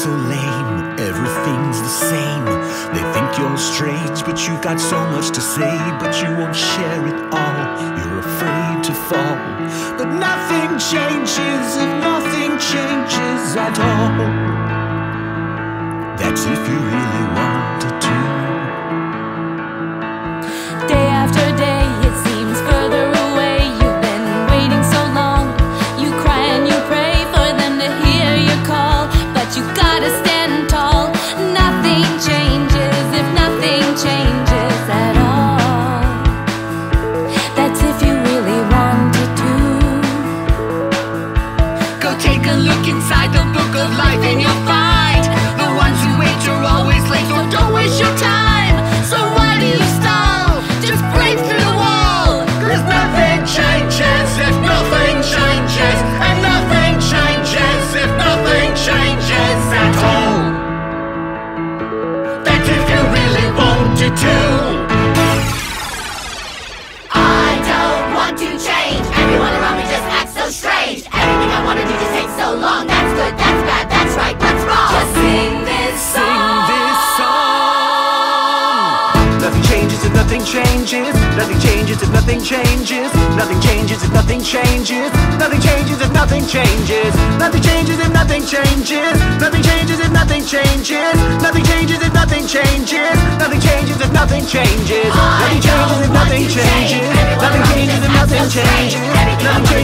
so lame. Everything's the same. They think you're strange, but you've got so much to say, but you won't share it all. You're afraid to fall. But nothing changes if nothing changes at all. That's if you really wanted to. Take a look inside the book of life and you'll find the ones who wait are always late. So don't waste your time. So why do you stall? Just break through the wall. Cause nothing changes if nothing changes. And nothing changes if nothing changes at all. That's if you really wanted to. Everything I wanna just takes so long. That's good, that's bad, that's right, what's wrong? Just sing this song. this song. Nothing changes if nothing changes. Nothing changes if nothing changes. Nothing changes if nothing changes. Nothing changes if nothing changes. Nothing changes if nothing changes. Nothing changes if nothing changes. Nothing changes if nothing changes. Nothing changes if nothing changes. Nothing changes if nothing changes. Nothing changes if nothing changes. Nothing changes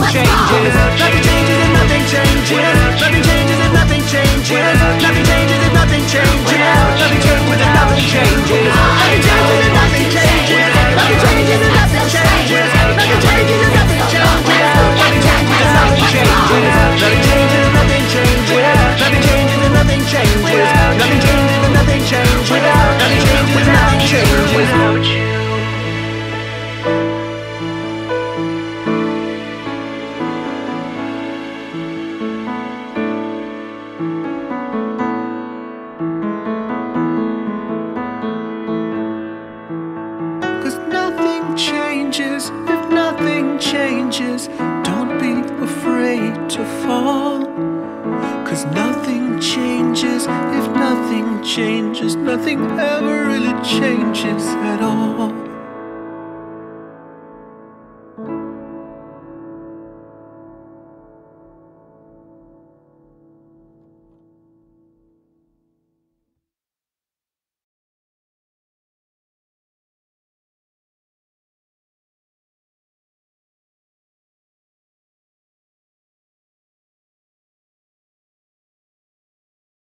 nothing changes. Nothing changes if nothing changes. Nothing changes if nothing changes. Nothing changes if nothing changes. Nothing changes if nothing changes. Nothing changes if nothing changes. Nothing changes if nothing changes. Nothing changes if nothing changes. Nothing changes if nothing changes. Nothing changes if nothing changes. Nothing changes if nothing changes. Nothing changes if nothing changes. Nothing changes if nothing changes changes if nothing changes. Don't be afraid to fall. Cause nothing changes if nothing changes. Nothing ever really changes at all.